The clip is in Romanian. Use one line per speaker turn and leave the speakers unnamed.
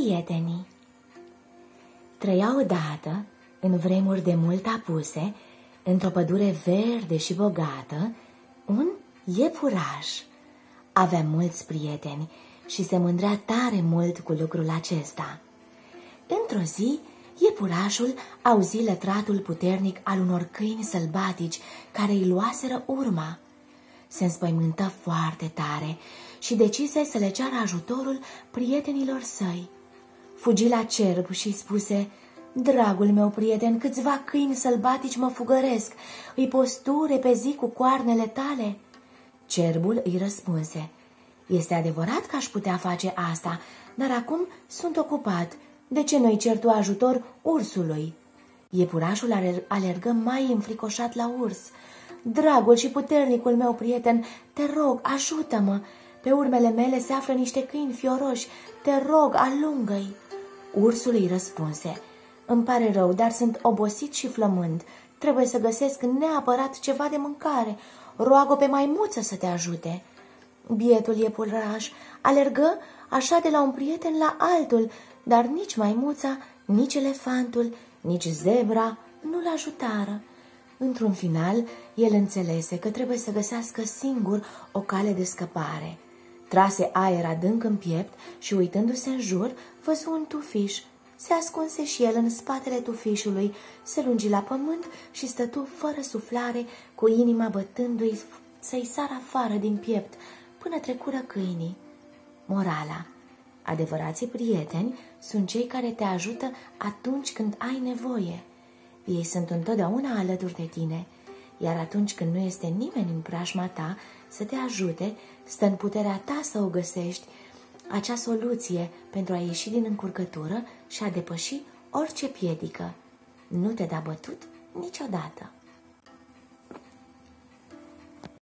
prietenii Trăia odată, în vremuri de mult apuse, într-o pădure verde și bogată, un iepuraș. Avea mulți prieteni și se mândrea tare mult cu lucrul acesta. Într-o zi, iepurașul auzi lătratul puternic al unor câini sălbatici care îi luaseră urma. Se înspăimântă foarte tare și decise să le ceară ajutorul prietenilor săi. Fugi la cerb și spuse, Dragul meu prieten, câțiva câini sălbatici mă fugăresc, îi posture pe zi cu coarnele tale? Cerbul îi răspunse, Este adevărat că aș putea face asta, dar acum sunt ocupat. De ce nu-i cer tu ajutor ursului? Iepurașul alergă mai înfricoșat la urs. Dragul și puternicul meu prieten, te rog, ajută-mă! Pe urmele mele se află niște câini fioroși, te rog, alungă-i! Ursul îi răspunse, îmi pare rău, dar sunt obosit și flămând. Trebuie să găsesc neapărat ceva de mâncare. Roagă pe maimuță să te ajute. Bietul iepuraș alergă așa de la un prieten la altul, dar nici maimuța, nici elefantul, nici zebra nu-l ajutară. Într-un final, el înțelese că trebuie să găsească singur o cale de scăpare. Trase aer adânc în piept și, uitându-se în jur, văzu un tufiș. Se ascunse și el în spatele tufișului, se lungi la pământ și stătu fără suflare, cu inima bătându-i să-i sară afară din piept, până trecură câinii. Morala Adevărații prieteni sunt cei care te ajută atunci când ai nevoie. Ei sunt întotdeauna alături de tine, iar atunci când nu este nimeni în preajma ta să te ajute, stă în puterea ta să o găsești, acea soluție pentru a ieși din încurcătură și a depăși orice piedică. Nu te da bătut niciodată.